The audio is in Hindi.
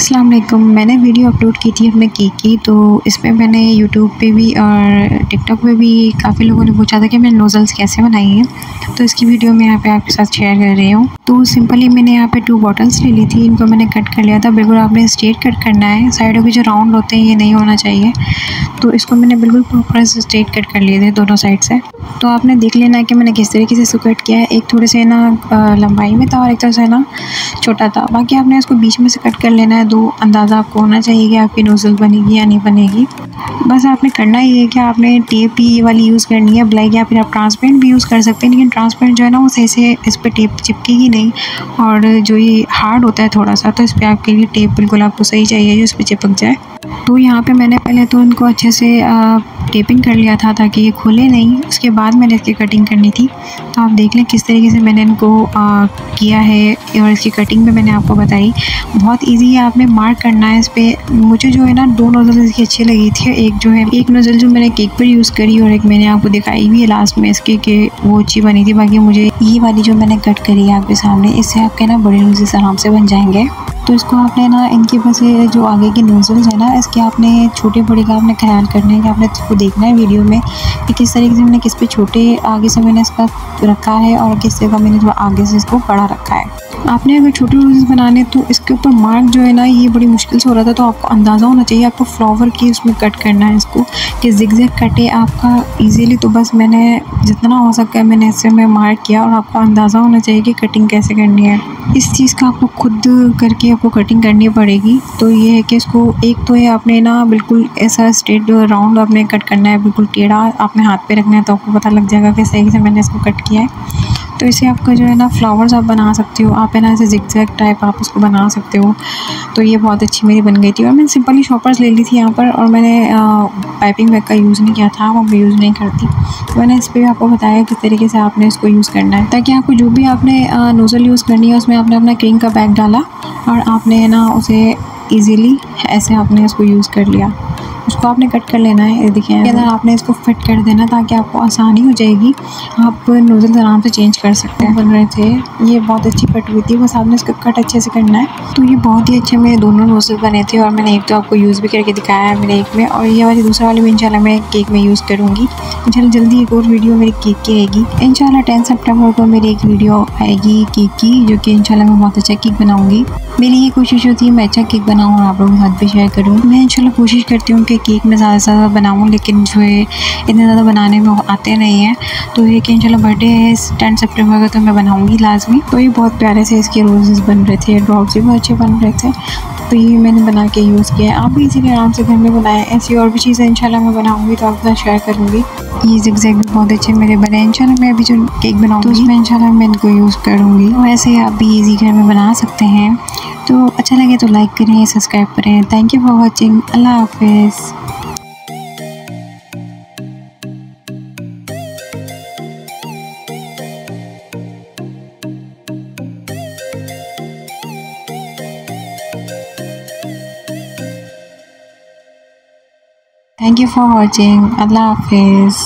अस्सलाम वालेकुम मैंने वीडियो अपलोड की थी अपने केक की तो इसमें मैंने यूट्यूब पे भी और टिकटॉक पे भी काफ़ी लोगों ने पूछा था कि मैंने नोज़ल्स कैसे बनाई हैं। तो इसकी वीडियो मैं यहाँ पे आपके साथ शेयर कर रही हूँ। तो सिंपली मैंने यहाँ पे टू बॉटल्स ले ली थी, इनको मैंने कट कर लिया था। बिल्कुल आपने स्ट्रेट कट करना है। साइडों के जो राउंड होते हैं, ये नहीं होना चाहिए। तो इसको मैंने बिल्कुल प्रॉपर स्ट्रेट कट कर लिए थे दोनों साइड से। तो आपने देख लेना है कि मैंने किस तरीके से इसको कट किया है। एक थोड़े से ना लंबाई में था और एक तरह से ना छोटा था। बाकी आपने इसको बीच में से कट कर लेना है। दो अंदाज़ा आपको होना चाहिए कि आपकी नोज़ल बनेगी या नहीं बनेगी। बस आपने करना ही है कि आपने टेप ही वाली यूज़ करनी है ब्लैक या फिर आप ट्रांसपेरेंट भी यूज़ कर सकते हैं, लेकिन ट्रांसपेरेंट जो है ना वो सही से इस पर टेप चिपकेगी नहीं। और जो ये हार्ड होता है थोड़ा सा तो इस पर आपके लिए टेप बिल्कुल आपको सही चाहिए जो इस पर चिपक जाए। तो यहाँ पर मैंने पहले तो उनको अच्छे से टेपिंग कर लिया था ताकि ये खुले नहीं। उसके बाद मैंने इसकी कटिंग करनी थी। तो आप देख लें किस तरीके से मैंने इनको आ, किया है और इसकी कटिंग भी मैंने आपको बताई। बहुत इजी है आपने मार्क करना है इस पर मुझे जो है ना दो नोज़ल इसकी अच्छी लगी थी। एक जो है एक नोज़ल जो मैंने केक पर यूज़ करी और एक मैंने आपको दिखाई भी है लास्ट में इसके कि वो अच्छी बनी थी। बाकी मुझे ये वाली जो मैंने कट करी है आपके सामने इससे आपके ना बड़े नोज़ल्स आराम से बन जाएँगे। तो इसको आपने ना इनके बस जो आगे की नोज़ल्स है ना, इसके आपने छोटे बड़े का आपने ख्याल करना है कि आपने इसको देखना है वीडियो में कि किस तरीके से मैंने किस पे छोटे आगे से मैंने इसका रखा है और किस का मैंने थोड़ा आगे से इसको बड़ा रखा है। आपने अगर छोटे रोजेस बनाने तो इसके ऊपर मार्क जो है ना, ये बड़ी मुश्किल से हो रहा था तो आपको अंदाज़ा होना चाहिए, आपको फ्लावर की उसमें कट करना है इसको, कि जिग जैग कटे आपका इजीली तो बस मैंने जितना हो सका है मैंने इससे मैं मार्क किया और आपको अंदाज़ा होना चाहिए कि कटिंग कैसे करनी है। इस चीज़ का आपको खुद करके आपको कटिंग करनी पड़ेगी। तो ये है कि इसको एक तो ये आपने ना बिल्कुल ऐसा स्ट्रेट राउंड आपने कट करना है, बिल्कुल टेढ़ा आपने हाथ पे रखना है तो आपको पता लग जाएगा कि सही से मैंने इसको कट किया है। तो इसे आपका जो है ना फ्लावर्स आप बना सकते हो, आप है ना ऐसे जिग टाइप आप उसको बना सकते हो। तो ये बहुत अच्छी मेरी बन गई थी और मैंने सिंपली शॉपर्स ले ली थी यहाँ पर और मैंने पाइपिंग बैग का यूज़ नहीं किया था वो मैं यूज़ नहीं करती। तो मैंने इस पर आपको बताया किस तरीके से आपने इसको यूज़ करना है। ताकि आपको जो भी आपने नोज़ल यूज़ करनी है, उसमें आपने अपना क्रीम का बैग डाला और आपने ना उसे ईज़िली ऐसे आपने इसको यूज़ कर लिया। उसको आपने कट कर लेना है। देखिए अंदर आपने इसको फिट कर देना ताकि आपको आसानी हो जाएगी। आप नोज़ल आराम से चेंज कर सकते हैं। बन रहे थे। ये बहुत अच्छी कट हुई थी। बस आपने इसको कट अच्छे से करना है। तो ये बहुत ही अच्छे मेरे दोनों नोज़ल बने थे और मैंने एक तो आपको यूज़ भी करके दिखाया है मेरे एक में और ये वाली दूसरा वाली भी इंशाल्लाह मैं केक में यूज़ करूँगी। इंशाल्लाह जल्दी एक और वीडियो मेरी केक की आएगी। इंशाल्लाह टेन सेप्टेम्बर को मेरी एक वीडियो आएगी केक की जो कि इंशाल्लाह मैं बहुत अच्छा केक बनाऊँगी। मेरी ये कोशिश होती है मैं अच्छा केक बनाऊँ और आप लोगों के साथ भी शेयर करूँ। मैं इंशाल्लाह कोशिश करती हूँ कि केक में ज़्यादा से ज़्यादा बनाऊँ, लेकिन जो है, इतने ज़्यादा बनाने में आते नहीं हैं। तो ये कि इंशाल्लाह बर्थडे है, टेन सेप्टेम्बर का तो मैं बनाऊँगी लाजमी। तो ये बहुत प्यारे से इसके रोजेज़ बन रहे थे ड्रॉप्स भी बहुत अच्छे बन रहे थे। तो ये मैंने बना के यूज़ किया है। आप भी इसी आराम से घर में बनाए। ऐसी और भी चीज़ें, इंशाल्लाह मैं बनाऊँगी तो आपके साथ शेयर करूँगी। ये जिग भी बहुत अच्छे मेरे बने इंशाल्लाह मैं अभी जो केक बनाऊँगी। तो उसमें इंशाल्लाह मैं इनको यूज़ करूँगी। वैसे आप भी ईजी घर में बना सकते हैं। तो अच्छा लगे तो लाइक करें सब्सक्राइब करें। थैंक यू फॉर वॉचिंग अल्लाह हाफिज़। Thank you for watching. Allah Hafiz.